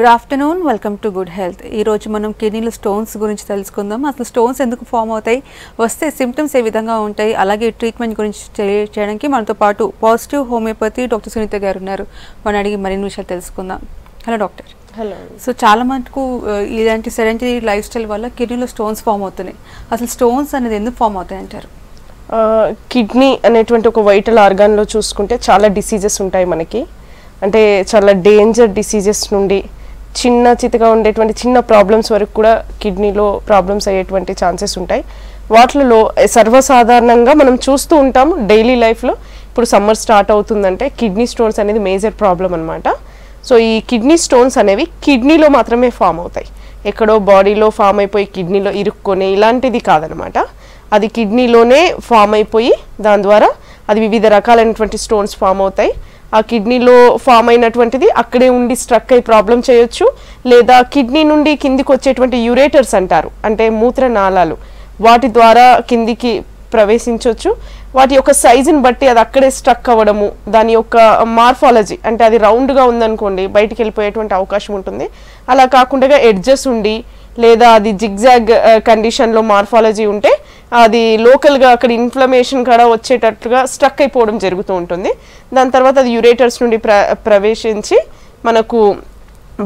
Good afternoon welcome to good health ఈ రోజు మనం కిడ్నీలో స్టోన్స్ గురించి తెలుసుకుందాం. అసలు స్టోన్స్ ఎందుకు ఫామ్ అవుతాయి? వస్తే సిమ్టమ్స్ ఏ విధంగా ఉంటాయి? అలాగే ట్రీట్మెంట్ గురించి తెలియజేయడానికి మనతో పాటు పాజిటివ్ హోమియోపతి డాక్టర్ సునీత గారు ఉన్నారు. వారిని అడిగి మరిన్ని విషయాలు తెలుసుకుందాం. Hello doctor. హలో సో చాలా మటుకు ఇలాంటి సెడెంటరీ లైఫ్ స్టైల్ వల్ల కిడ్నీలో స్టోన్స్ ఫామ్ అవుతున్నాయి. అసలు స్టోన్స్ అనేది ఎందుకు ఫామ్ అవుతాయి అంటారు? కిడ్నీ అనేటువంటి ఒక వైటల్ ఆర్గాన్లో చూసుకుంటే చాలా డిసీజెస్ ఉంటాయి మనకి. అంటే చాలా డేంజర్ డిసీజెస్ నుండి చిన్న చితగా ఉండేటువంటి చిన్న ప్రాబ్లమ్స్ వరకు కూడా కిడ్నీలో ప్రాబ్లమ్స్ అయ్యేటువంటి ఛాన్సెస్ ఉంటాయి. వాటిలో సర్వసాధారణంగా మనం చూస్తూ ఉంటాం డైలీ లైఫ్లో ఇప్పుడు సమ్మర్ స్టార్ట్ అవుతుందంటే కిడ్నీ స్టోన్స్ అనేది మేజర్ ప్రాబ్లం అనమాట సో ఈ కిడ్నీ స్టోన్స్ అనేవి కిడ్నీలో మాత్రమే ఫామ్ అవుతాయి. ఎక్కడో బాడీలో ఫామ్ అయిపోయి కిడ్నీలో ఇరుక్కొని ఇలాంటిది కాదనమాట అది కిడ్నీలోనే ఫామ్ అయిపోయి దాని ద్వారా అది వివిధ రకాలైనటువంటి స్టోన్స్ ఫామ్ అవుతాయి. ఆ కిడ్నీలో ఫామ్ అయినటువంటిది అక్కడే ఉండి స్ట్రక్ అయి ప్రాబ్లం చేయొచ్చు. లేదా కిడ్నీ నుండి కిందికి వచ్చేటువంటి యూరేటర్స్ అంటారు. అంటే మూత్ర నాళాలు వాటి ద్వారా కిందికి ప్రవేశించవచ్చు వాటి యొక్క సైజుని బట్టి అది అక్కడే స్ట్రక్ అవ్వడము దాని యొక్క మార్ఫాలజీ అంటే అది రౌండ్గా ఉందనుకోండి బయటికి వెళ్ళిపోయేటువంటి అవకాశం ఉంటుంది. అలా కాకుండా ఎడ్జెస్ ఉండి లేదా అది జిగ్జాగ్ కండిషన్లో uh, మార్ఫాలజీ ఉంటే అది లోకల్గా అక్కడ ఇన్ఫ్లమేషన్ కూడా వచ్చేటట్టుగా స్ట్రక్ అయిపోవడం జరుగుతూ ఉంటుంది. దాని తర్వాత అది యురేటర్స్ నుండి ప్ర ప్రవేశించి మనకు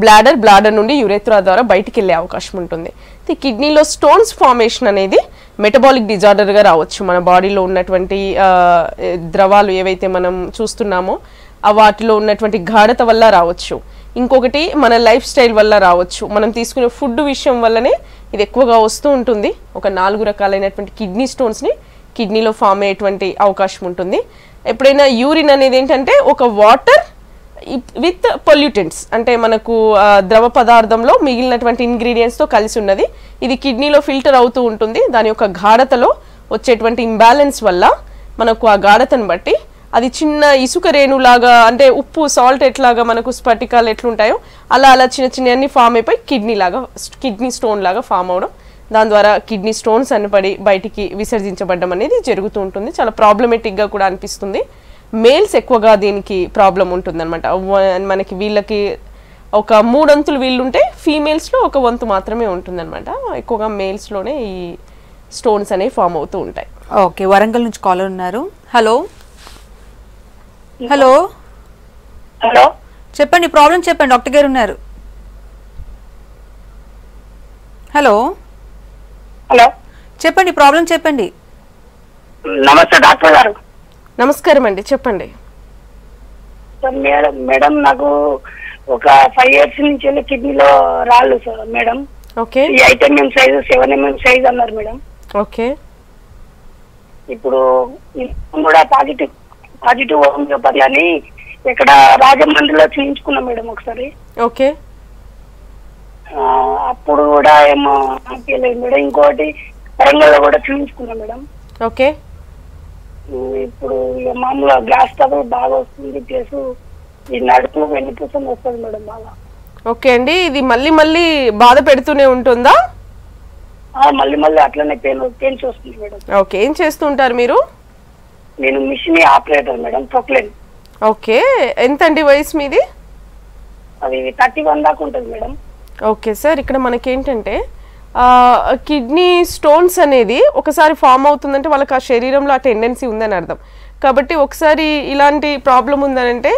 బ్లాడర్ బ్లాడర్ నుండి యురేత్రా ద్వారా బయటికి వెళ్ళే అవకాశం ఉంటుంది. ఈ కిడ్నీలో స్టోన్స్ ఫార్మేషన్ అనేది మెటబాలిక్ డిజార్డర్గా రావచ్చు. మన బాడీలో ఉన్నటువంటి ద్రవాలు ఏవైతే మనం చూస్తున్నామో ఆ వాటిలో ఉన్నటువంటి గాఢత వల్ల రావచ్చు. ఇంకొకటి మన లైఫ్ స్టైల్ వల్ల రావచ్చు. మనం తీసుకునే ఫుడ్ విషయం వల్లనే ఇది ఎక్కువగా వస్తూ ఉంటుంది. ఒక నాలుగు రకాలైనటువంటి కిడ్నీ స్టోన్స్ని కిడ్నీలో ఫామ్ అయ్యేటువంటి అవకాశం ఉంటుంది. ఎప్పుడైనా యూరిన్ అనేది ఏంటంటే ఒక వాటర్ విత్ పొల్యూటెంట్స్. అంటే మనకు ద్రవ పదార్థంలో మిగిలినటువంటి ఇంగ్రీడియంట్స్తో కలిసి ఉన్నది. ఇది కిడ్నీలో ఫిల్టర్ అవుతూ ఉంటుంది. దాని యొక్క గాఢతలో వచ్చేటువంటి ఇంబ్యాలెన్స్ వల్ల మనకు ఆ గాఢతను బట్టి అది చిన్న ఇసుక రేణులాగా అంటే ఉప్పు సాల్ట్ ఎట్లాగా మనకు స్ఫటికాలు ఎట్లుంటాయో అలా అలా చిన్న చిన్న అన్ని ఫామ్ అయిపోయి కిడ్నీ లాగా కిడ్నీ స్టోన్ లాగా ఫామ్ అవడం. దాని ద్వారా కిడ్నీ స్టోన్స్ అన్నపడి బయటికి విసర్జించబడడం అనేది జరుగుతూ ఉంటుంది. చాలా ప్రాబ్లమెటిక్గా కూడా అనిపిస్తుంది. మేల్స్ ఎక్కువగా దీనికి ప్రాబ్లం ఉంటుందన్నమాట. మనకి వీళ్ళకి ఒక మూడంతులు వీళ్ళుంటే ఫీమేల్స్లో ఒక వంతు మాత్రమే ఉంటుందన్నమాట. ఎక్కువగా మేల్స్లోనే ఈ స్టోన్స్ అనేవి ఫామ్ అవుతూ ఉంటాయి. ఓకే వరంగల్ నుంచి కాలర్ ఉన్నారు. Hello hello? హలో? చెప్పండి ప్రాబ్లం చెప్పండి డాక్టర్ గారు ఉన్నారు. హలో? హలో? చెప్పండి ప్రాబ్లం చెప్పండి. నమస్తే డాక్టర్ గారు. నమస్కారం అండి చెప్పండి. మేడం మేడం నాకు ఒక ఫైవ్ ఇయర్స్ నుంచి వెళ్ళి కిడ్నీలో రాళ్ళు సార్ మేడం. ఓకే. ఈ eight mm size seven mm size అన్నారు మేడం. ఓకే. ఇప్పుడు కూడా పాజిటివ్ పాజిటివ్ హోమియోపతి అని ఇక్కడ రాజమండ్రిలో చూయించుకున్నాం మేడం ఒకసారి. ఓకే. అప్పుడు కూడా ఏమో అనిపించలేదు మేడం. ఇంకోటి వరంగల్లో కూడా చూయించుకున్నాం మేడం. ఓకే. ఇప్పుడు మామూలుగా గ్యాస్ ట్రబుల్ బాగా వస్తుంది ప్లస్ ఈ నడుపు వెన్నుపూసం వస్తుంది మేడం బాగా. ఓకే అండి. ఇది మళ్ళీ మళ్ళీ బాధ పెడుతూనే ఉంటుందా? మళ్ళీ మళ్ళీ అట్లనే పెయిన్ పెయిన్స్ వస్తుంది మేడం. ఓకే. ఏం చేస్తూ ఉంటారు మీరు? నేను machine operator madam Poclain. Okay ఎంత అండి వయసు మీది? అది థర్టీ వన్ దాకా ఉంటుంది మేడం. ఓకే సార్ ఇక్కడ మనకేంటంటే కిడ్నీ స్టోన్స్ అనేది ఒకసారి ఫామ్ అవుతుందంటే వాళ్ళకి ఆ శరీరంలో ఆ టెండెన్సీ ఉందని అర్థం. కాబట్టి ఒకసారి ఇలాంటి ప్రాబ్లం ఉందనంటే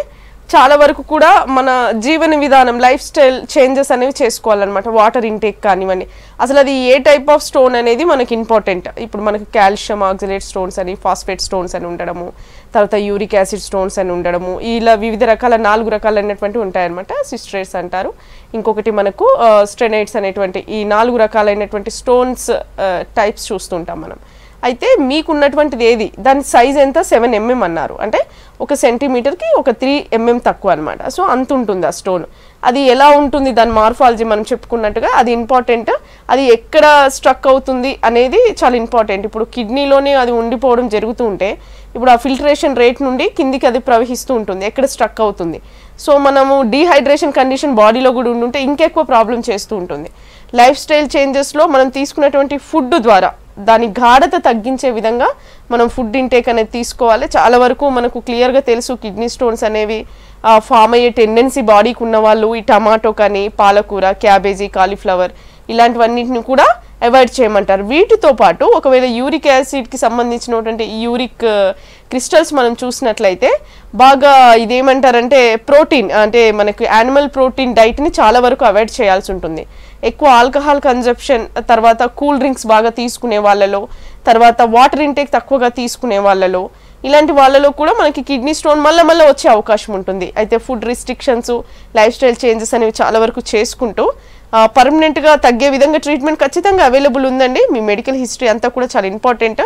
చాలా వరకు కూడా మన జీవన విధానం లైఫ్ స్టైల్ చేంజెస్ అనేవి చేసుకోవాలన్నమాట. వాటర్ ఇంటేక్ కానివ్వండి అసలు అది ఏ టైప్ ఆఫ్ స్టోన్ అనేది మనకి ఇంపార్టెంట్. ఇప్పుడు మనకు కాల్షియం ఆక్సిలేట్ స్టోన్స్ అని ఫాస్ఫేట్ స్టోన్స్ అని ఉండడము తర్వాత యూరిక్ యాసిడ్ స్టోన్స్ అని ఉండడము ఇలా వివిధ రకాల నాలుగు రకాలైనటువంటి ఉంటాయన్నమాట సిస్ట్రేట్స్ అంటారు. ఇంకొకటి మనకు స్టెనైట్స్ అనేటువంటి ఈ నాలుగు రకాలైనటువంటి స్టోన్స్ టైప్స్ చూస్తుంటాం మనం. అయితే మీకున్నటువంటిది ఏది? దాని సైజ్ ఎంత? సెవెన్ ఎంఎం అన్నారు. అంటే ఒక సెంటీమీటర్కి ఒక త్రీ ఎంఎం తక్కువ అనమాట సో అంత ఉంటుంది ఆ స్టోన్ అది ఎలా ఉంటుంది? దాని మార్ఫాలజీ మనం చెప్పుకున్నట్టుగా అది ఇంపార్టెంట్ అది ఎక్కడ స్ట్రక్ అవుతుంది అనేది చాలా ఇంపార్టెంట్ ఇప్పుడు కిడ్నీలోనే అది ఉండిపోవడం జరుగుతూ ఉంటే ఇప్పుడు ఆ ఫిల్టరేషన్ రేట్ నుండి కిందికి అది ప్రవహిస్తూ ఉంటుంది. ఎక్కడ స్ట్రక్ అవుతుంది? సో మనము డీహైడ్రేషన్ కండిషన్ బాడీలో కూడా ఉండుంటే ఇంకెక్కువ ప్రాబ్లం చేస్తూ ఉంటుంది. లైఫ్ స్టైల్ చేంజెస్లో మనం తీసుకున్నటువంటి ఫుడ్ ద్వారా దాని గాఢత తగ్గించే విధంగా మనం ఫుడ్ ఇంటేక్ అనేది తీసుకోవాలి. చాలా వరకు మనకు క్లియర్గా తెలుసు కిడ్నీ స్టోన్స్ అనేవి ఫామ్ అయ్యే టెండెన్సీ బాడీకి ఉన్న వాళ్ళు ఈ టమాటో కానీ పాలకూర క్యాబేజీ కాలీఫ్లవర్ ఇలాంటివన్నిటిని కూడా అవాయిడ్ చేయమంటారు. వీటితో పాటు ఒకవేళ యూరిక్ యాసిడ్కి సంబంధించినటువంటి యూరిక్ క్రిస్టల్స్ మనం చూసినట్లయితే బాగా ఇదేమంటారంటే ప్రోటీన్ అంటే మనకి యానిమల్ ప్రోటీన్ డైట్ని చాలా వరకు అవాయిడ్ చేయాల్సి ఉంటుంది. ఎక్కువ ఆల్కహాల్ కన్జప్షన్ తర్వాత కూల్ డ్రింక్స్ బాగా తీసుకునే వాళ్ళలో తర్వాత వాటర్ ఇంటేక్ తక్కువగా తీసుకునే వాళ్ళలో ఇలాంటి వాళ్ళలో కూడా మనకి కిడ్నీ స్టోన్ మళ్ళీ మళ్ళీ వచ్చే అవకాశం ఉంటుంది. అయితే food restrictions life style changes అనేవి చాలా వరకు చేసుకుంటూ పర్మనెంట్గా తగ్గే విధంగా ట్రీట్మెంట్ ఖచ్చితంగా అవైలబుల్ ఉందండి. మీ మెడికల్ హిస్టరీ అంతా కూడా చాలా ఇంపార్టెంట్.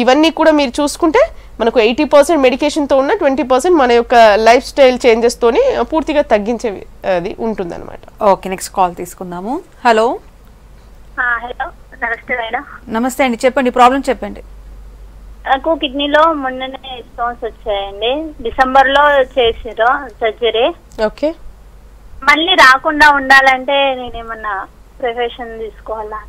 ఇవన్నీ కూడా మీరు చూసుకుంటే మనకు ఎయిటీ పర్సెంట్ మెడికేషన్తో ఉన్న ట్వంటీ పర్సెంట్ మన యొక్క లైఫ్ స్టైల్ చేంజెస్తోని పూర్తిగా తగ్గించే అది ఉంటుందన్నమాట. ఓకే నెక్స్ట్ కాల్ తీసుకుందాము. హలో? హలో నమస్తే మేడం. నమస్తే అండి చెప్పండి ప్రాబ్లం చెప్పండి. నాకు కిడ్నీలో మొన్ననే స్టోన్స్ వచ్చాయండి. డిసెంబర్లో చేసిరు సర్జరీ. ఓకే. మళ్ళీ రాకుండా ఉండాలంటే నేనేమన్నా ప్రిపరేషన్ తీసుకోవాలా?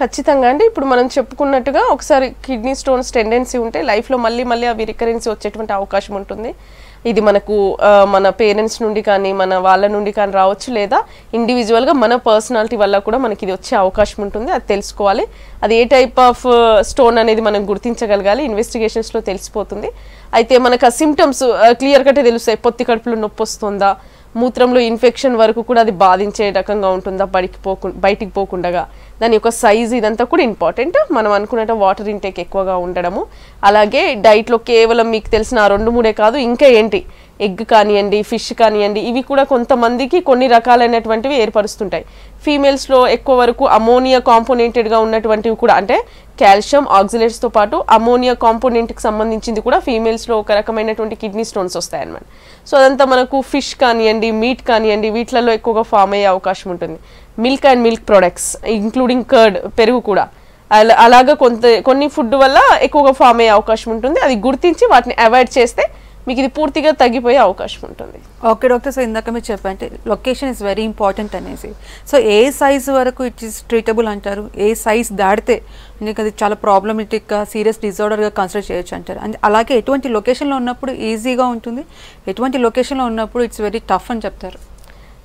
ఖచ్చితంగా అండి. ఇప్పుడు మనం చెప్పుకున్నట్టుగా ఒకసారి కిడ్నీ స్టోన్స్ టెండెన్సీ ఉంటే లైఫ్లో మళ్ళీ మళ్ళీ అవి రికరెన్సీ వచ్చేటువంటి అవకాశం ఉంటుంది. ఇది మనకు మన పేరెంట్స్ నుండి కానీ మన వాళ్ళ నుండి కానీ రావచ్చు లేదా ఇండివిజువల్గా మన పర్సనాలిటీ వల్ల కూడా మనకి ఇది వచ్చే అవకాశం ఉంటుంది. అది తెలుసుకోవాలి. అది ఏ టైప్ ఆఫ్ స్టోన్ అనేది మనం గుర్తించగలగాలి? ఇన్వెస్టిగేషన్స్లో తెలిసిపోతుంది. అయితే మనకు ఆ సిమ్టమ్స్ క్లియర్ కట్టే తెలుస్తాయి. పొత్తి కడుపులో నొప్పి వస్తుందా? మూత్రంలో ఇన్ఫెక్షన్ వరకు కూడా అది బాధించే రకంగా ఉంటుందా? బయటికి పోకు బయటికి పోకుండా దాని యొక్క సైజ్ ఇదంతా కూడా ఇంపార్టెంట్ మనం అనుకున్నట్టు వాటర్ ఇంటేక్ ఎక్కువగా ఉండడము. అలాగే డైట్లో కేవలం మీకు తెలిసిన రెండు మూడే కాదు ఇంకా ఏంటి? ఎగ్ కానివ్వండి ఫిష్ కానివ్వండి ఇవి కూడా కొంతమందికి కొన్ని రకాలైనటువంటివి ఏర్పరుస్తుంటాయి. ఫీమేల్స్లో ఎక్కువ వరకు అమోనియా కాంపోనెంటెడ్గా ఉన్నటువంటివి కూడా అంటే కాల్షియం ఆక్సిలేట్స్తో పాటు అమోనియా కాంపోనెంట్కి సంబంధించింది కూడా ఫీమేల్స్లో ఒక రకమైనటువంటి కిడ్నీ స్టోన్స్ వస్తాయన్నమాట. సో అదంతా మనకు ఫిష్ కానివ్వండి మీట్ కానివ్వండి వీటిలలో ఎక్కువగా ఫామ్ అయ్యే అవకాశం ఉంటుంది. Milk and milk products including curd పెరుగు కూడా. అలా అలాగా కొంత కొన్ని ఫుడ్ వల్ల ఎక్కువగా ఫామ్ అయ్యే అవకాశం ఉంటుంది. అది గుర్తించి వాటిని అవాయిడ్ చేస్తే మీకు ఇది పూర్తిగా తగ్గిపోయే అవకాశం ఉంటుంది. ఓకే డాక్టర్ సో ఇందాక మీరు చెప్పంటే లొకేషన్ ఇస్ వెరీ ఇంపార్టెంట్ అనేసి. సో ఏ సైజ్ వరకు ఇట్ ఈస్ ట్రీటబుల్ అంటారు? ఏ సైజ్ దాటితే మీకు అది చాలా ప్రాబ్లమేటిక్గా సీరియస్ డిజార్డర్గా కన్సిడర్ చేయొచ్చు అంటారు. అండ్ అలాగే ఎటువంటి లొకేషన్లో ఉన్నప్పుడు ఈజీగా ఉంటుంది. ఎటువంటి లొకేషన్లో ఉన్నప్పుడు ఇట్స్ వెరీ టఫ్ అని చెప్తారు.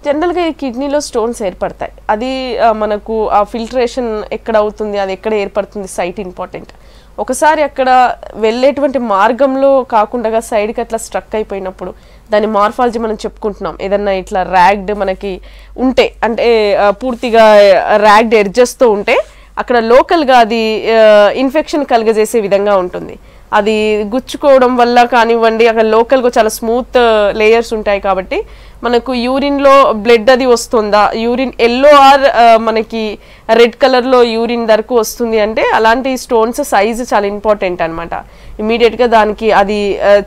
జనరల్గా ఈ కిడ్నీలో స్టోన్స్ ఏర్పడతాయి. అది మనకు ఆ ఫిల్టరేషన్ ఎక్కడ అవుతుంది అది ఎక్కడ ఏర్పడుతుంది సైట్ ఇంపార్టెంట్ ఒకసారి అక్కడ వెళ్ళేటువంటి మార్గంలో కాకుండా సైడ్కి అట్లా స్ట్రక్ అయిపోయినప్పుడు దాని మార్ఫాలజీ మనం చెప్పుకుంటున్నాం. ఏదన్నా ఇట్లా ర్యాగ్డ్ మనకి ఉంటే అంటే పూర్తిగా ర్యాగ్డ్ ఎడ్జెస్తో ఉంటే అక్కడ లోకల్గా అది ఇన్ఫెక్షన్ కలుగజేసే విధంగా ఉంటుంది. అది గుచ్చుకోవడం వల్ల కానివ్వండి అక్కడ లోకల్గా చాలా స్మూత్ లేయర్స్ ఉంటాయి కాబట్టి మనకు యూరిన్లో బ్లడ్ అది వస్తుందా? యూరిన్ ఎల్లో ఆర్ మనకి రెడ్ కలర్లో యూరిన్ ధరకు వస్తుంది అంటే అలాంటి స్టోన్స్ సైజు చాలా ఇంపార్టెంట్ అనమాట ఇమీడియట్గా దానికి అది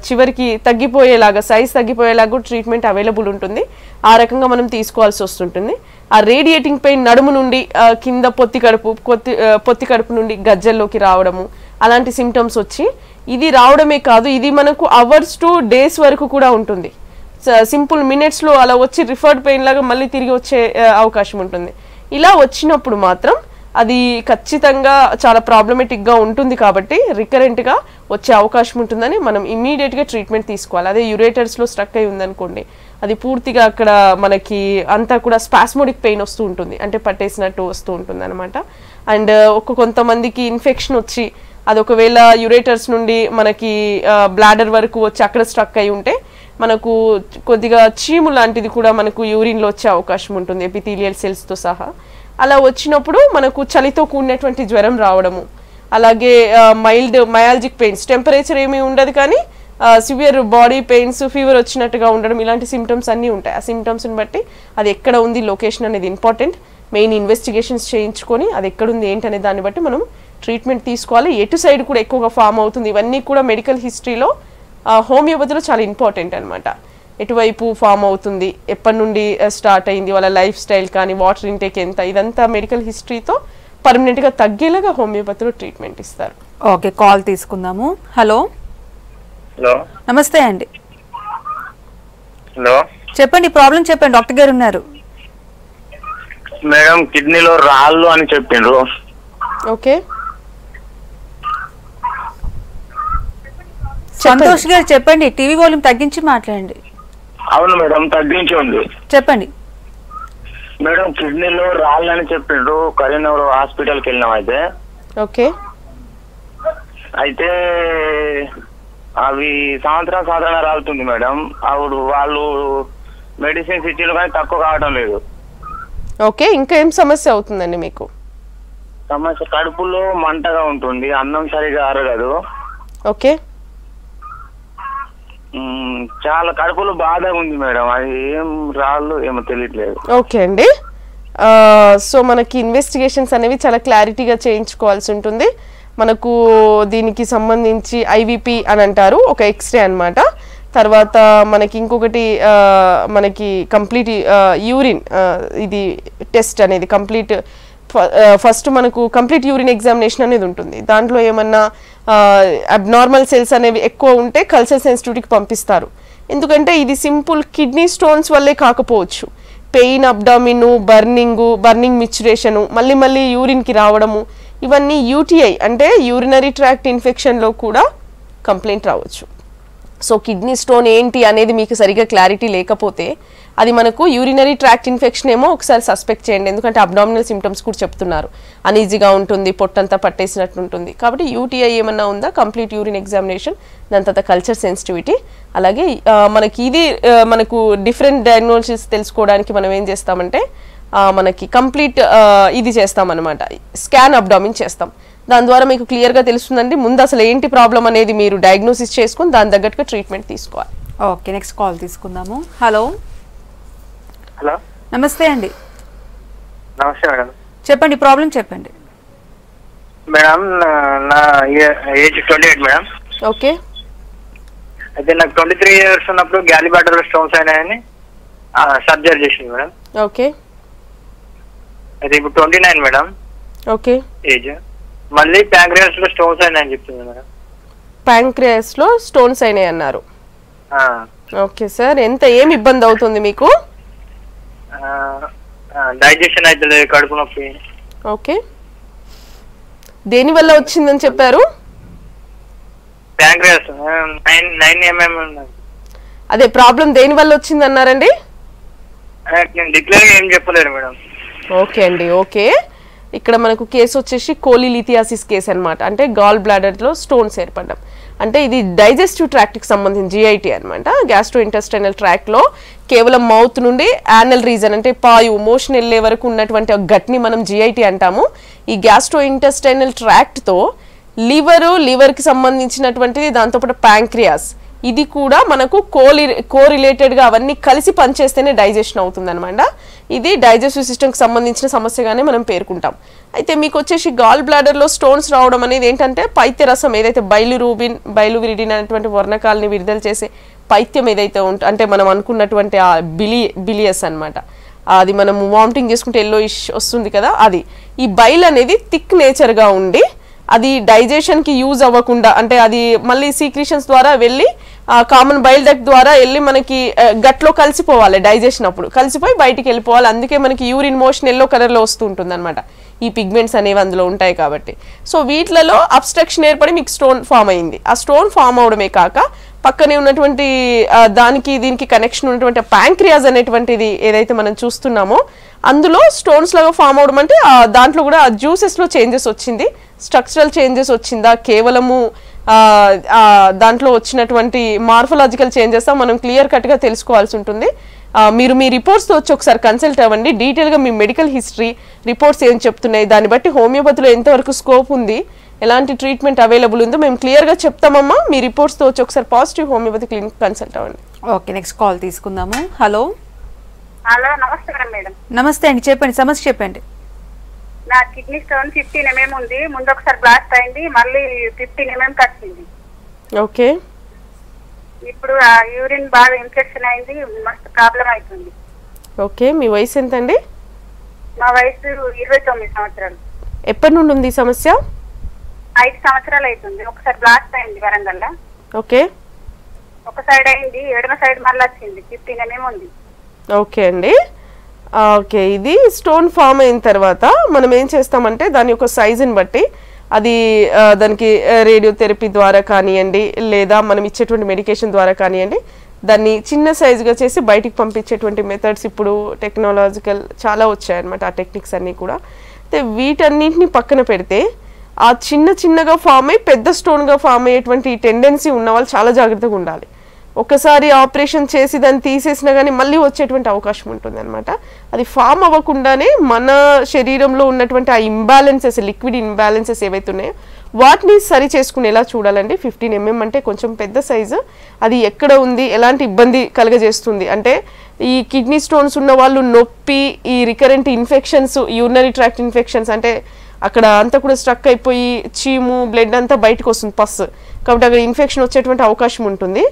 చివరికి తగ్గిపోయేలాగా సైజ్ తగ్గిపోయేలాగా ట్రీట్మెంట్ అవైలబుల్ ఉంటుంది. ఆ రకంగా మనం తీసుకోవాల్సి వస్తుంటుంది. ఆ రేడియేటింగ్ పెయిన్ నడుము నుండి కింద పొత్తి కడుపు పొత్తి పొత్తి కడుపు నుండి గజ్జల్లోకి రావడము అలాంటి సిమ్టమ్స్ వచ్చి ఇది రావడమే కాదు ఇది మనకు అవర్స్ టు డేస్ వరకు కూడా ఉంటుంది. సింపుల్ మినిట్స్లో అలా వచ్చి రిఫర్డ్ పెయిన్ లాగా మళ్ళీ తిరిగి వచ్చే అవకాశం ఉంటుంది. ఇలా వచ్చినప్పుడు మాత్రం అది ఖచ్చితంగా చాలా ప్రాబ్లమేటిక్గా ఉంటుంది కాబట్టి రికరెంట్గా వచ్చే అవకాశం ఉంటుందని మనం ఇమీడియట్గా ట్రీట్మెంట్ తీసుకోవాలి. అదే యురేటర్స్లో స్ట్రక్ అయి ఉందనుకోండి అది పూర్తిగా అక్కడ మనకి అంతా కూడా స్పాస్మోడిక్ పెయిన్ వస్తూ ఉంటుంది. అంటే పట్టేసినట్టు వస్తూ ఉంటుంది అనమాట అండ్ ఒక కొంతమందికి ఇన్ఫెక్షన్ వచ్చి అది ఒకవేళ యురేటర్స్ నుండి మనకి బ్లాడర్ వరకు వచ్చి అక్కడ స్ట్రక్ అయి ఉంటే మనకు కొద్దిగా చీము లాంటిది కూడా మనకు యూరిన్లో వచ్చే అవకాశం ఉంటుంది ఎపిథీలియల్ సెల్స్తో సహా. అలా వచ్చినప్పుడు మనకు చలితో కూడినటువంటి జ్వరం రావడము అలాగే మైల్డ్ మయాలజిక్ పెయిన్స్ టెంపరేచర్ ఏమీ ఉండదు కానీ సివియర్ బాడీ పెయిన్స్ ఫీవర్ వచ్చినట్టుగా ఉండడం ఇలాంటి సిమ్టమ్స్ అన్నీ ఉంటాయి. ఆ సిమ్టమ్స్ని బట్టి అది ఎక్కడ ఉంది లొకేషన్ అనేది ఇంపార్టెంట్ మెయిన్ ఇన్వెస్టిగేషన్స్ చేయించుకొని అది ఎక్కడుంది ఏంటనే దాన్ని బట్టి మనం ట్రీట్మెంట్ తీసుకోవాలి. ఎటు సైడ్ కూడా ఎక్కువగా ఫామ్ అవుతుంది. ఇవన్నీ కూడా మెడికల్ హిస్టరీలో హోమియోపతిలో చాలా ఇంపార్టెంట్ అనమాట ఎటువైపు ఫామ్ అవుతుంది? ఎప్పటి నుండి స్టార్ట్ అయింది? వాళ్ళ లైఫ్ స్టైల్ కానీ వాటర్ ఇంటేక్ ఎంత? ఇదంతా మెడికల్ హిస్టరీతో పర్మనెంట్గా తగ్గేలాగా హోమియోపతిలో ట్రీట్మెంట్ ఇస్తారు. ఓకే కాల్ తీసుకుందాము. హలో? హలో? నమస్తే అండి. హలో? చెప్పండి ప్రాబ్లం చెప్పండి. డాక్టర్ గారు ఉన్నారు. మేడం కిడ్నీలో రాళ్ళు అని చెప్పిండ్రు ఓకే. సంతోష్ గారు చెప్పండి టీవీ వాల్యూమ్ తగ్గించి మాట్లాడండి. అవును మేడం తగ్గించి ఉంది. చెప్పండి. మేడం కిడ్నీలో రాళ్ళని చెప్పిండ్రు కరీంనగర్ హాస్పిటల్కి వెళ్ళినాం అయితే. ఓకే. అయితే అవి సంవత్సరం సాధారణ రాలుతుంది మేడం. అప్పుడు వాళ్ళు మెడిసిన్స్ ఇచ్చిండ్రు కానీ తక్కువ కావడం లేదు. ఓకే ఇంకా ఏం సమస్య అవుతుందండి మీకు? సమస్య కడుపులో మంటగా ఉంటుంది అన్నం సరిగా అరగదు. ఓకే. చాలా కడుపులో బాధ ఉంది మేడం. అది ఏం రాళ్ళు ఏమో తెలియట్లేదు. ఓకే అండి. సో మనకి ఇన్వెస్టిగేషన్స్ అనేవి చాలా క్లారిటీగా చేయించుకోవాల్సి ఉంటుంది. మనకు దీనికి సంబంధించి ఐవిపి అని అంటారు. ఒక ఎక్స్రే అన్నమాట. తర్వాత మనకి ఇంకొకటి మనకి కంప్లీట్ యూరిన్ ఇది టెస్ట్ అనేది కంప్లీట్ ఫస్ట్ మనకు కంప్లీట్ యూరిన్ ఎగ్జామినేషన్ అనేది ఉంటుంది. దాంట్లో ఏమన్నా అబ్నార్మల్ సెల్స్ అనేవి ఎక్కువ ఉంటే కల్చర్ సెన్సిటివిటీకి పంపిస్తారు. ఎందుకంటే ఇది సింపుల్ కిడ్నీ స్టోన్స్ వల్లే కాకపోవచ్చు. పెయిన్ అబ్డామిను బర్నింగు బర్నింగ్ మిచ్యురేషను మళ్ళీ మళ్ళీ యూరిన్కి రావడము ఇవన్నీ యూటీఐ అంటే యూరినరీ ట్రాక్ట్ ఇన్ఫెక్షన్లో కూడా కంప్లైంట్ రావచ్చు. సో కిడ్నీ స్టోన్ ఏంటి అనేది మీకు సరిగ్గా క్లారిటీ లేకపోతే అది మనకు యూరినరీ ట్రాక్ట్ ఇన్ఫెక్షన్ ఏమో ఒకసారి సస్పెక్ట్ చేయండి. ఎందుకంటే అబ్డామినల్ సిమ్టమ్స్ కూడా చెప్తున్నారు. అనీజీగా ఉంటుంది పొట్టంతా పట్టేసినట్టు ఉంటుంది. కాబట్టి యూటీఐ ఏమన్నా ఉందా? కంప్లీట్ యూరిన్ ఎగ్జామినేషన్ దాని తర్వాత కల్చర్ సెన్సిటివిటీ అలాగే మనకి ఇది మనకు డిఫరెంట్ డయాగ్నోసిస్ తెలుసుకోవడానికి మనం ఏం చేస్తామంటే మనకి కంప్లీట్ ఇది చేస్తామన్నమాట. స్కాన్ అబ్డామిన్ చేస్తాం. దాని ద్వారా మీకు క్లియర్గా తెలుస్తుందండి. ముందు అసలు ఏంటి ప్రాబ్లం అనేది మీరు డయాగ్నోసిస్ చేసుకుని దాని తగ్గట్టుగా ట్రీట్మెంట్ తీసుకోవాలి. ఓకే నెక్స్ట్ కాల్ తీసుకుందాము. హలో హలో నమస్తే అండి. నమస్తే మేడం. చెప్పండి ప్రాబ్లం చెప్పండి. మేడం నా- నా age twenty eight madam. Okay అయితే నాకు ట్వంటీ త్రీ ఇయర్స్ ఉన్నప్పుడు గ్యాలీ బాటర్ స్టోన్స్ అయినాయని సర్జరీ చేసింది మేడం. ఓకే అయితే ఇప్పుడు twenty nine madam. Okay age మళ్ళీ ప్యాంక్రియాస్లో స్టోన్స్ అయినాయని చెప్తుంది మేడం. ప్యాంక్రియాస్లో స్టోన్స్ అయినాయి అన్నారు. ఓకే సార్ ఎంత ఏం ఇబ్బంది అవుతుంది మీకు? డైజెషన్ అవుతుంది కడుపు నొప్పి. ఓకే దేనివల్ల వచ్చిందని చెప్పారు? ప్యాంక్రియాస్ నైన్ నైన్ ఎంఎం అదే ప్రాబ్లం దేనివల్ల వచ్చింది అన్నారండి నేను డిక్లేర్ ఏం చెప్పలేరు మేడం. ఓకే అండి ఓకే ఇక్కడ మనకు కేసు వచ్చేసి కోలిలిథియాసిస్ కేసు అనమాట అంటే గాల్ బ్లాడర్లో స్టోన్స్ ఏర్పడడం. అంటే ఇది డైజెస్టివ్ ట్రాక్ట్కి సంబంధించి జిఐటి అనమాట గ్యాస్ట్రో ఇంటెస్టైనల్ ట్రాక్లో కేవలం మౌత్ నుండి యానల్ రీజన్ అంటే పాయు మోషన్ వెళ్ళే వరకు ఉన్నటువంటి గట్ని మనం జిఐటి అంటాము. ఈ గ్యాస్ట్రో ఇంటెస్టైనల్ ట్రాక్ట్తో లివరు లివర్కి సంబంధించినటువంటిది దాంతోపాటు ప్యాంక్రియాస్ ఇది కూడా మనకు కోలి కో రిలేటెడ్గా అవన్నీ కలిసి పనిచేస్తేనే డైజెషన్ అవుతుందన్నమాట. ఇది డైజెస్టివ్ సిస్టమ్కి సంబంధించిన సమస్యగానే మనం పేర్కొంటాం. అయితే మీకు వచ్చేసి గాల్ బ్లాడర్లో స్టోన్స్ రావడం అనేది ఏంటంటే పైత్యరసం ఏదైతే బయలురూబిన్ బయలువిరిడిన్ అనేటువంటి వర్ణకాలని విడుదల చేసే పైత్యం ఏదైతే ఉంట అంటే మనం అనుకున్నటువంటి ఆ బిలి బిలియస్ అనమాట అది మనం వామిటింగ్ చేసుకుంటే ఎల్లో ఇష్ వస్తుంది కదా అది. ఈ బైల్ అనేది థిక్ నేచర్గా ఉండి అది డైజెషన్కి యూజ్ అవ్వకుండా అంటే అది మళ్ళీ సీక్రిషన్స్ ద్వారా వెళ్ళి కామన్ బైల్ డక్ ద్వారా వెళ్ళి మనకి గట్లో కలిసిపోవాలి డైజెషన్ అప్పుడు. కలిసిపోయి బయటికి వెళ్ళిపోవాలి. అందుకే మనకి యూరిన్ మోషన్ ఎల్లో కలర్లో వస్తూ ఉంటుంది అనమాట ఈ పిగ్మెంట్స్ అనేవి అందులో ఉంటాయి కాబట్టి. సో వీటిలలో అబ్స్ట్రక్షన్ ఏర్పడి మీకు స్టోన్ ఫామ్ అయింది. ఆ స్టోన్ ఫామ్ అవడమే కాక పక్కనే ఉన్నటువంటి దానికి దీనికి కనెక్షన్ ఉన్నటువంటి ప్యాంక్రియాజ్ అనేటువంటిది ఏదైతే మనం చూస్తున్నామో అందులో స్టోన్స్ లాగా ఫామ్ అవడం అంటే దాంట్లో కూడా ఆ చేంజెస్ వచ్చింది. స్ట్రక్చరల్ చేంజెస్ వచ్చిందా? కేవలము దాంట్లో వచ్చినటువంటి మార్ఫలాజికల్ చేంజెస్ మనం క్లియర్ కట్గా తెలుసుకోవాల్సి ఉంటుంది. మీరు మీ రిపోర్ట్స్తో వచ్చి ఒకసారి కన్సల్ట్ అవ్వండి. డీటెయిల్గా మీ మెడికల్ హిస్టరీ రిపోర్ట్స్ ఏం చెప్తున్నాయి దాన్ని బట్టి హోమియోపతిలో ఎంతవరకు స్కోప్ ఉంది ఎలాంటి ట్రీట్మెంట్ అవైలబుల్ ఉందో మేము క్లియర్గా చెప్తామమ్మా. మీ రిపోర్ట్స్తో వచ్చి ఒకసారి పాజిటివ్ హోమియోపతి క్లినిక్ కన్సల్ట్ అవ్వండి. ఓకే నెక్స్ట్ కాల్ తీసుకుందాము. హలో. హలో నమస్కారం మేడం. నమస్తే అండి చెప్పండి సమస్య చెప్పండి. నా కిడ్నీ స్టోన్ ఫిఫ్టీన్ ఎంఎం ఉంది. ముందు ఒకసారి బ్లాస్ట్ అయింది. మళ్ళీ ఫిఫ్టీన్ ఎంఎం కట్టింది ఓకే. ఇప్పుడు ఆ యూరిన్ బాగా ఇన్ఫెక్షన్ అయింది. మస్తు ప్రాబ్లం అవుతుంది ఓకే. మీ వయసు ఎంతండి? మా వయసు ఇరవై తొమ్మిది సంవత్సరాలు. ఎప్పటి నుండి ఉంది ఈ సమస్య? ఐదు సంవత్సరాలు అవుతుంది ఒకసారి బ్లాస్ట్ అయింది వరంగల్ ఓకే. ఒక సైడ్ అయింది. ఎడమ సైడ్ మళ్ళీ వచ్చింది ఫిఫ్టీన్ ఎంఎం ఉంది. ఓకే అండి. ఓకే ఇది స్టోన్ ఫామ్ అయిన తర్వాత మనం ఏం చేస్తామంటే దాని యొక్క సైజుని బట్టి అది దానికి రేడియోథెరపీ ద్వారా కానివ్వండి లేదా మనం ఇచ్చేటువంటి మెడికేషన్ ద్వారా కానివ్వండి దాన్ని చిన్న సైజుగా చేసి బయటికి పంపించేటువంటి మెథడ్స్ ఇప్పుడు టెక్నాలజికల్ చాలా వచ్చాయన్నమాట ఆ టెక్నిక్స్ అన్నీ కూడా. అయితే వీటన్నింటిని పక్కన పెడితే ఆ చిన్న చిన్నగా ఫామ్ అయ్యి పెద్ద స్టోన్గా ఫామ్ అయ్యేటువంటి టెండెన్సీ ఉన్న వాళ్ళు చాలా జాగ్రత్తగా ఉండాలి. ఒకసారి ఆపరేషన్ చేసి దాన్ని తీసేసినా కానీ మళ్ళీ వచ్చేటువంటి అవకాశం ఉంటుంది అనమాట అది ఫామ్ అవ్వకుండానే మన శరీరంలో ఉన్నటువంటి ఆ ఇంబ్యాలెన్సెస్ లిక్విడ్ ఇంబ్యాలెన్సెస్ ఏవైతే ఉన్నాయో వాటిని సరి చేసుకునేలా చూడాలండి. ఫిఫ్టీన్ ఎంఎం mm అంటే కొంచెం పెద్ద సైజు అది ఎక్కడ ఉంది ఎలాంటి ఇబ్బంది కలగజేస్తుంది? అంటే ఈ కిడ్నీ స్టోన్స్ ఉన్న వాళ్ళు నొప్పి ఈ recurrent infections urinary tract infections అంటే అక్కడ అంతా కూడా స్ట్రక్ అయిపోయి చీము బ్లడ్ అంతా బయటకు వస్తుంది పస్. కాబట్టి అక్కడ ఇన్ఫెక్షన్ వచ్చేటువంటి అవకాశం ఉంటుంది.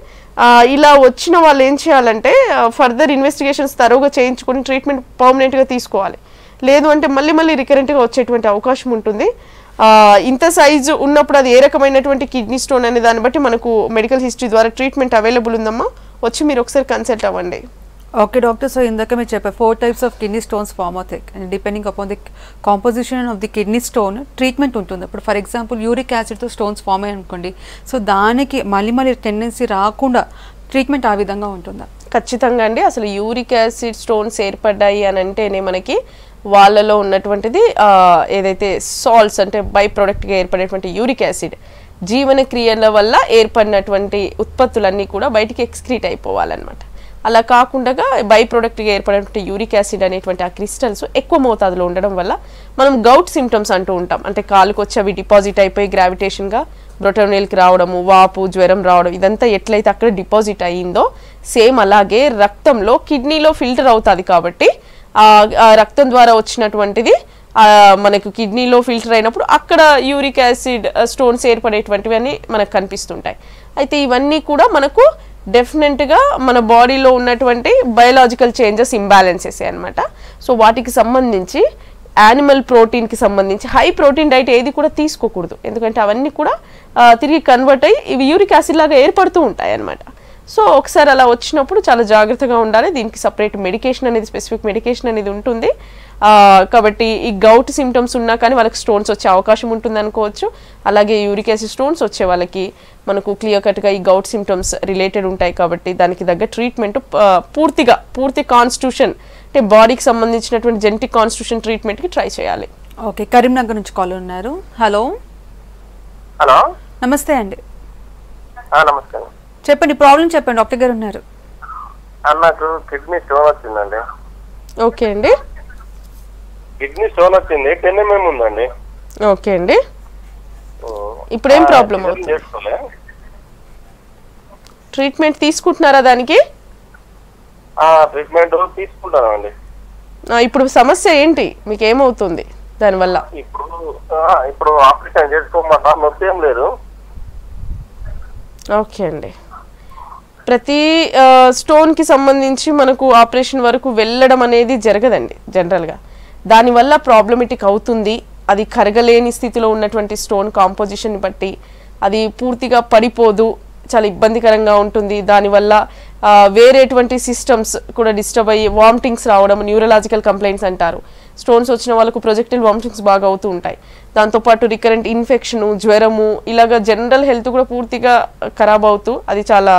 ఇలా వచ్చిన వాళ్ళు ఏం చేయాలంటే ఫర్దర్ ఇన్వెస్టిగేషన్స్ తరువుగా చేయించుకొని ట్రీట్మెంట్ పర్మనెంట్గా తీసుకోవాలి. లేదు అంటే మళ్ళీ మళ్ళీ రికరెంట్గా వచ్చేటువంటి అవకాశం ఉంటుంది. ఇంత సైజు ఉన్నప్పుడు అది ఏ రకమైనటువంటి కిడ్నీ స్టోన్ అనే దాన్ని బట్టి మనకు మెడికల్ హిస్టరీ ద్వారా ట్రీట్మెంట్ అవైలబుల్ ఉందమ్మా? వచ్చి మీరు ఒకసారి కన్సల్ట్ అవ్వండి. ఓకే డాక్టర్ సో ఇందాక మీరు చెప్పారు four types of kidney stones form అవుతాయి and depending upon the composition of the kidney stone treatment ఉంటుంది. ఇప్పుడు ఫర్ ఎగ్జాంపుల్ యూరిక్ యాసిడ్తో స్టోన్స్ ఫామ్ అయ్యి అనుకోండి. సో దానికి మళ్ళీ మళ్ళీ టెండెన్సీ రాకుండా ట్రీట్మెంట్ ఆ విధంగా ఉంటుందా? ఖచ్చితంగా అండి. అసలు యూరిక్ యాసిడ్ స్టోన్స్ ఏర్పడ్డాయి అని అంటేనే మనకి వాళ్ళలో ఉన్నటువంటిది ఏదైతే సాల్ట్స్ అంటే బై ప్రోడక్ట్గా ఏర్పడేటువంటి యూరిక్ యాసిడ్ జీవన క్రియల వల్ల ఏర్పడినటువంటి ఉత్పత్తులన్నీ కూడా బయటికి ఎక్స్క్రీట్ అయిపోవాలన్నమాట. అలా కాకుండా బై ప్రొడక్ట్గా ఏర్పడేటువంటి యూరిక్ యాసిడ్ అనేటువంటి ఆ క్రిస్టల్స్ ఎక్కువ మోతాదులో ఉండడం వల్ల మనం గౌట్ సిమ్టమ్స్ అంటూ ఉంటాం. అంటే కాలుకు వచ్చి అవి డిపాజిట్ అయిపోయి గ్రావిటేషన్గా బ్రొటోనియల్కి రావడము వాపు జ్వరం రావడం ఇదంతా ఎట్లయితే అక్కడ డిపాజిట్ అయ్యిందో సేమ్ అలాగే రక్తంలో కిడ్నీలో ఫిల్టర్ అవుతుంది కాబట్టి ఆ రక్తం ద్వారా వచ్చినటువంటిది మనకు కిడ్నీలో ఫిల్టర్ అయినప్పుడు అక్కడ యూరిక్ యాసిడ్ స్టోన్స్ ఏర్పడేటువంటివి అని మనకు కనిపిస్తుంటాయి. అయితే ఇవన్నీ కూడా మనకు డెఫినెట్గా మన బాడీలో ఉన్నటువంటి బయలాజికల్ చేంజెస్ ఇంబ్యాలెన్సెస్ అనమాట సో వాటికి సంబంధించి యానిమల్ ప్రోటీన్కి సంబంధించి హై ప్రోటీన్ డైట్ ఏది కూడా తీసుకోకూడదు. ఎందుకంటే అవన్నీ కూడా తిరిగి కన్వర్ట్ అయ్యి ఇవి యూరిక్ యాసిడ్ లాగా ఏర్పడుతూ ఉంటాయి అన్నమాట సో ఒకసారి అలా వచ్చినప్పుడు చాలా జాగ్రత్తగా ఉండాలి. దీనికి సపరేట్ మెడికేషన్ అనేది స్పెసిఫిక్ మెడికేషన్ అనేది ఉంటుంది. ఆ, కాబట్టి ఈ గౌట్ సిమ్టమ్స్ ఉన్నా కానీ వాళ్ళకి స్టోన్స్ వచ్చే అవకాశం ఉంటుంది అనుకోవచ్చు. అలాగే యూరిక్ యాసిడ్ స్టోన్స్ వచ్చే వాళ్ళకి మనకు క్లియర్ కట్గా ఈ గౌట్ సిమ్టమ్స్ రిలేటెడ్ ఉంటాయి కాబట్టి దానికి తగ్గ ట్రీట్మెంట్ పూర్తిగా పూర్తి కాన్స్టిట్యూషన్ అంటే బాడీకి సంబంధించినటువంటి జెనటిక్ కాన్స్టిట్యూషన్ ట్రీట్మెంట్కి ట్రై చేయాలి. ఓకే కరీంనగర్ నుంచి కాల్ ఉన్నారు. హలో హలో నమస్తే అండి. ఆ, నమస్కారం. చెప్పండి ప్రాబ్లం చెప్పండి డాక్టర్ గారు ఉన్నారు. నాకు కిడ్నీ స్టోన్ వచ్చిందండి. ఓకే అండి. కిడ్నీ స్టోన్ వచ్చింది టెన్ ఎంఎం ఉందండి. ఓకే అండి. ఇప్పుడు ఏం ప్రాబ్లం ట్రీట్మెంట్ తీసుకుంటున్నారా దానికి? ఆ, ట్రీట్మెంట్ తీసుకుంటానండి ఆ, ఇప్పుడు సమస్య ఏంటి? మీకు ఏమవుతుంది దానివల్ల? ఇప్పుడు ఆ, ఇప్పుడు ఆపరేషన్ చేసుకోమంటా నొప్పి ఏం లేదు. ఓకే అండి. ప్రతి స్టోన్కి సంబంధించి మనకు ఆపరేషన్ వరకు వెళ్ళడం అనేది జరగదండి జనరల్గా. దానివల్ల ప్రాబ్లమెటిక్ అవుతుంది. అది కరగలేని స్థితిలో ఉన్నటువంటి స్టోన్ కాంపోజిషన్ బట్టి అది పూర్తిగా పడిపోదు చాలా ఇబ్బందికరంగా ఉంటుంది. దానివల్ల వేరేటువంటి సిస్టమ్స్ కూడా డిస్టర్బ్ అయ్యి వామిటింగ్స్ రావడం న్యూరలాజికల్ కంప్లైంట్స్ అంటారు. స్టోన్స్ వచ్చిన వాళ్ళకు ప్రొజెక్టిల్ వామిటింగ్స్ బాగా అవుతూ ఉంటాయి. దాంతోపాటు రికరెంట్ ఇన్ఫెక్షను జ్వరము ఇలాగ జనరల్ హెల్త్ కూడా పూర్తిగా ఖరాబ్ అవుతూ అది చాలా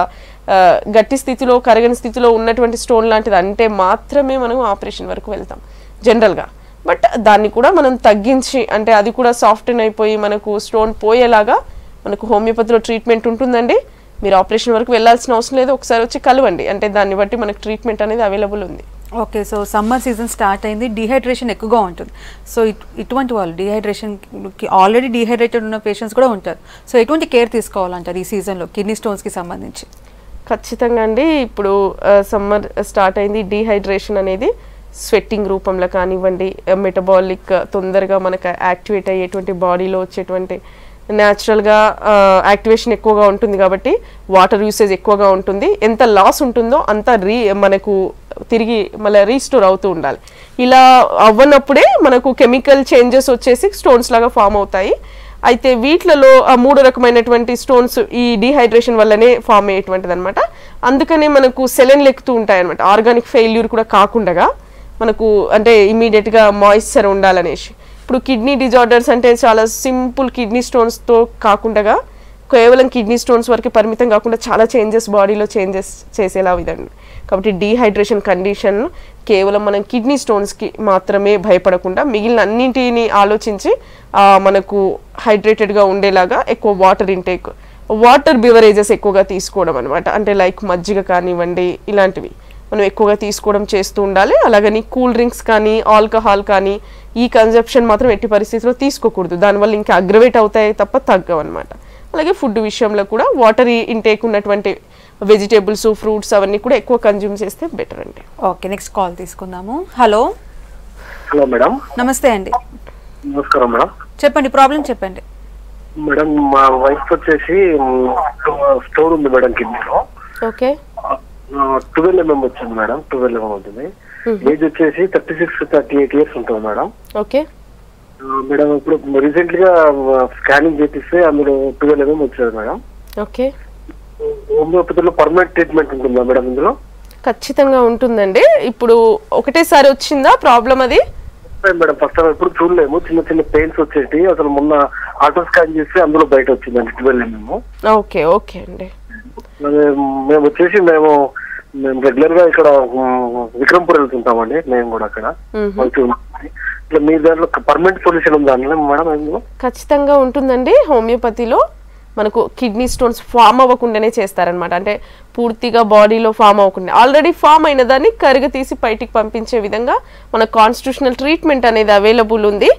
గట్టి స్థితిలో కరగని స్థితిలో ఉన్నటువంటి స్టోన్ లాంటిది అంటే మాత్రమే మనం ఆపరేషన్ వరకు వెళ్తాం జనరల్గా బట్ దాన్ని కూడా మనం తగ్గించి అంటే అది కూడా సాఫ్ట్న్ అయిపోయి మనకు స్టోన్ పోయేలాగా మనకు హోమియోపతిలో ట్రీట్మెంట్ ఉంటుందండి. మీరు ఆపరేషన్ వరకు వెళ్ళాల్సిన అవసరం లేదు ఒకసారి వచ్చి కలవండి. అంటే దాన్ని బట్టి మనకు ట్రీట్మెంట్ అనేది అవైలబుల్ ఉంది. Okay so summer season start అయింది డిహైడ్రేషన్ ఎక్కువగా ఉంటుంది. సో ఇట్- ఇటువంటి వాళ్ళు డిహైడ్రేషన్కి ఆల్రెడీ డిహైడ్రేటెడ్ ఉన్న పేషెంట్స్ కూడా ఉంటారు. సో ఎటువంటి కేర్ తీసుకోవాలంటారు ఈ సీజన్లో కిడ్నీ స్టోన్స్కి సంబంధించి? ఖచ్చితంగా అండి. ఇప్పుడు సమ్మర్ స్టార్ట్ అయింది. డీహైడ్రేషన్ అనేది స్వెట్టింగ్ రూపంలో కానివ్వండి మెటబాలిక్ తొందరగా మనకు యాక్టివేట్ అయ్యేటువంటి బాడీలో వచ్చేటువంటి న్యాచురల్గా యాక్టివేషన్ ఎక్కువగా ఉంటుంది కాబట్టి వాటర్ యూసేజ్ ఎక్కువగా ఉంటుంది. ఎంత లాస్ ఉంటుందో అంత రీ మనకు తిరిగి మళ్ళీ రీస్టోర్ అవుతూ ఉండాలి. ఇలా అవ్వనప్పుడే మనకు కెమికల్ చేంజెస్ వచ్చేసి స్టోన్స్ లాగా ఫామ్ అవుతాయి. అయితే వీటిలలో ఆ మూడు రకమైనటువంటి స్టోన్స్ ఈ డీహైడ్రేషన్ వల్లనే ఫామ్ అయ్యేటువంటిది అనమాట అందుకనే మనకు సెలెన్లు ఎక్కుతూ ఉంటాయన్నమాట. ఆర్గానిక్ ఫెయిల్యూర్ కూడా కాకుండా మనకు అంటే ఇమీడియట్గా మాయిశ్చర్ ఉండాలనేసి. ఇప్పుడు కిడ్నీ డిజార్డర్స్ అంటే చాలా సింపుల్ కిడ్నీ స్టోన్స్తో కాకుండా కేవలం కిడ్నీ స్టోన్స్ వరకు పరిమితం కాకుండా చాలా చేంజెస్ బాడీలో చేంజెస్ చేసేలా విధండి కాబట్టి డీహైడ్రేషన్ కండిషన్ కేవలం మనం కిడ్నీ స్టోన్స్కి మాత్రమే భయపడకుండా మిగిలిన అన్నింటిని ఆలోచించి మనకు హైడ్రేటెడ్గా ఉండేలాగా ఎక్కువ వాటర్ ఇంటేక్ వాటర్ బివరేజెస్ ఎక్కువగా తీసుకోవడం అనమాట అంటే లైక్ మజ్జిగ కానివ్వండి ఇలాంటివి మనం ఎక్కువగా తీసుకోవడం చేస్తూ ఉండాలి. అలాగని కూల్ డ్రింక్స్ కానీ ఆల్కహాల్ కానీ ఈ కన్జప్షన్ మాత్రం ఎట్టి పరిస్థితిలో తీసుకోకూడదు. దానివల్ల ఇంకా అగ్రవేట్ అవుతాయి తప్ప తగ్గవన్నమాట. అలాగే ఫుడ్ విషయంలో కూడా వాటర్ ఇంటేక్ ఉన్నటువంటి వెజిటేబుల్స్ ఫ్రూట్స్ అవన్నీ కూడా ఎక్కువ కన్జ్యూమ్ చేస్తే బెటర్ అండి. ఓకే నెక్స్ట్ కాల్ తీసుకుందాము. హలో. Hello madam. నమస్తే అండి. నమస్కారం మేడం. చెప్పండి ప్రాబ్లం చెప్పండి. మేడం మా వైఫ్ వచ్చేసి స్టోర్ ఉంది మేడం కిడ్నీలో. ఓకే. ట్వెల్వ్ ఎంఎం వచ్చింది మేడం ట్వెల్వ్ ఎంఎం ఉంటుంది ఏజ్ వచ్చేసి thirty six thirty eight years ఉంటుంది మేడం. ఓకే. మేడం ఇప్పుడు రీసెంట్గా స్కానింగ్ చేపిస్తే అందులో ట్వెల్వ్ ఎంఎం వచ్చేది మేడం. ఓకే. హోమియోపతిలో పర్మనెంట్ ట్రీట్మెంట్ ఉంటుందా మేడం ఇందులో? ఖచ్చితంగా ఉంటుందండి. ఇప్పుడు ఒకటేసారి వచ్చిందా ప్రాబ్లం అది? మేడం ఫస్ట్ టైం ఎప్పుడు చూడలేము. చిన్న చిన్న పెయిన్స్ వచ్చేటి అసలు మొన్న ఆటో స్కాన్ చేస్తే అందులో బయట వచ్చిందండి ట్వెల్వ్ ఎంఎం ఓకే ఓకే అండి. మేము వచ్చేసి మేము మేము రెగ్యులర్గా ఇక్కడ విక్రమ్పూర్ వెళ్తుంటామండి మేము కూడా అక్కడ. ఇట్లా మీ దాంట్లో పర్మనెంట్ సొల్యూషన్ ఉందా మేడం ఖచ్చితంగా ఉంటుందండి హోమియోపతిలో. మనకు కిడ్నీ స్టోన్స్ ఫామ్ అవ్వకుండానే చేస్తారనమాట అంటే పూర్తిగా బాడీలో ఫామ్ అవ్వకుండా. ఆల్రెడీ ఫామ్ అయిన దాన్ని కరిగ తీసి బయటికి పంపించే విధంగా మన కాన్స్టిట్యూషనల్ ట్రీట్మెంట్ అనేది అవైలబుల్ ఉంది.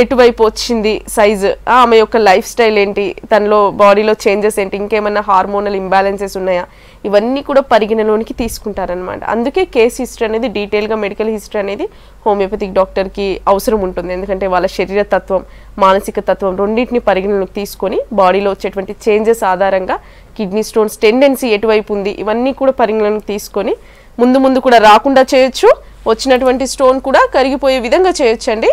ఎటువైపు వచ్చింది సైజు ఆమె యొక్క లైఫ్ స్టైల్ ఏంటి? తనలో బాడీలో చేంజెస్ ఏంటి? ఇంకేమైనా హార్మోనల్ ఇంబ్యాలెన్సెస్ ఉన్నాయా? ఇవన్నీ కూడా పరిగణలోనికి తీసుకుంటారనమాట అందుకే కేస్ హిస్టరీ అనేది డీటెయిల్గా మెడికల్ హిస్టరీ అనేది హోమియోపతిక్ డాక్టర్కి అవసరం ఉంటుంది. ఎందుకంటే వాళ్ళ శరీర తత్వం మానసిక తత్వం రెండింటిని పరిగణలోకి తీసుకొని బాడీలో వచ్చేటువంటి చేంజెస్ ఆధారంగా కిడ్నీ స్టోన్స్ టెండెన్సీ ఎటువైపు ఉంది? ఇవన్నీ కూడా పరిగణలోకి తీసుకొని ముందు ముందు కూడా రాకుండా చేయొచ్చు. వచ్చినటువంటి స్టోన్ కూడా కరిగిపోయే విధంగా చేయొచ్చండి.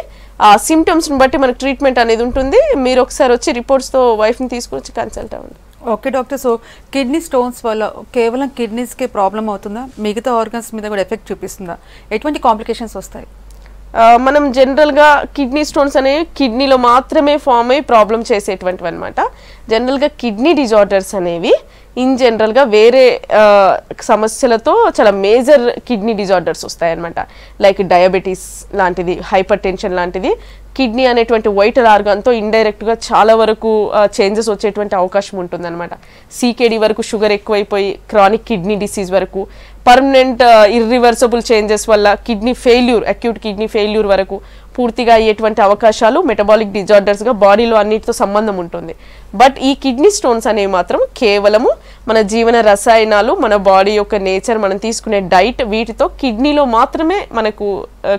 ఆ సిమ్టమ్స్ని బట్టి మనకు ట్రీట్మెంట్ అనేది ఉంటుంది. మీరు ఒకసారి వచ్చి రిపోర్ట్స్తో వైఫ్ని తీసుకొని వచ్చి కన్సల్ట్ అవ్వండి. Okay doctor. So kidney stones వల్ల కేవలం కిడ్నీస్కే ప్రాబ్లం అవుతుందా? మిగతా ఆర్గన్స్ మీద కూడా ఎఫెక్ట్ చూపిస్తుందా? ఎటువంటి కాంప్లికేషన్స్ వస్తాయి? మనం జనరల్గా కిడ్నీ స్టోన్స్ అనేవి కిడ్నీలో మాత్రమే ఫామ్ అయ్యి ప్రాబ్లం చేసేటువంటివి అనమాట జనరల్గా కిడ్నీ డిజార్డర్స్ అనేవి ఇన్ జనరల్గా వేరే సమస్యలతో చాలా మేజర్ కిడ్నీ డిజార్డర్స్ వస్తాయన్నమాట. లైక్ డయాబెటీస్ లాంటిది హైపర్ టెన్షన్ లాంటిది. కిడ్నీ అనేటువంటి వైటల్ ఆర్గాన్తో ఇండైరెక్ట్గా చాలా వరకు చేంజెస్ వచ్చేటువంటి అవకాశం ఉంటుందన్నమాట. సీకేడీ వరకు షుగర్ ఎక్కువైపోయి క్రానిక్ కిడ్నీ డిసీజ్ వరకు పర్మనెంట్ ఇర్రివర్సబుల్ చేంజెస్ వల్ల kidney failure acute kidney failure వరకు పూర్తిగా అయ్యేటువంటి అవకాశాలు మెటబాలిక్ డిజార్డర్స్గా బాడీలో అన్నిటితో సంబంధం ఉంటుంది. బట్ ఈ కిడ్నీ స్టోన్స్ అనేవి మాత్రం కేవలము మన జీవన రసాయనాలు మన బాడీ యొక్క నేచర్ మనం తీసుకునే డైట్ వీటితో కిడ్నీలో మాత్రమే మనకు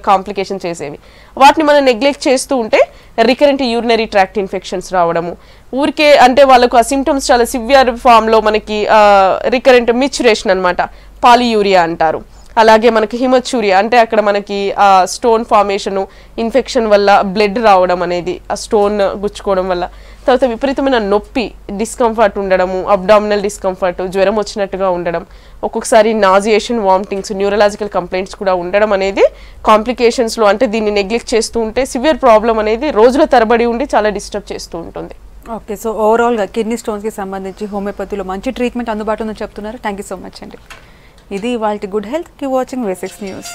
కాంప్లికేషన్ చేసేవి. వాటిని మనం నెగ్లెక్ట్ చేస్తూ ఉంటే రికరెంట్ యూరినరీ ట్రాక్ట్ ఇన్ఫెక్షన్స్ రావడము. ఊరికే అంటే వాళ్ళకు ఆ సిమ్టమ్స్ చాలా సివియర్ ఫామ్లో మనకి రికరెంట్ మిచ్యురేషన్ అనమాట పాలియూరియా అంటారు. అలాగే మనకి హిమచూరియా అంటే అక్కడ మనకి ఆ స్టోన్ ఫార్మేషన్ ఇన్ఫెక్షన్ వల్ల బ్లడ్ రావడం అనేది ఆ స్టోన్ గుచ్చుకోవడం వల్ల. తర్వాత విపరీతమైన నొప్పి డిస్కంఫర్ట్ ఉండడము అబ్డామినల్ డిస్కంఫర్ట్ జ్వరం వచ్చినట్టుగా ఉండడం ఒక్కొక్కసారి నాజియేషన్ వామిటింగ్స్ న్యూరలాజికల్ కంప్లైంట్స్ కూడా ఉండడం అనేది కాంప్లికేషన్స్లో అంటే దీన్ని నెగ్లెక్ట్ చేస్తూ ఉంటే సివియర్ ప్రాబ్లం అనేది రోజుల తరబడి ఉండి చాలా డిస్టర్బ్ చేస్తూ ఉంటుంది. ఓకే సో ఓవరాల్గా కిడ్నీ స్టోన్స్కి సంబంధించి హోమియోపతిలో మంచి ట్రీట్మెంట్ అందుబాటులో చెప్తున్నారు. థ్యాంక్ యూ సో మచ్ అండి. ఇది వాళ్ళ గుడ్ హెల్త్కి వాచింగ్ వేసిక్స్ న్యూస్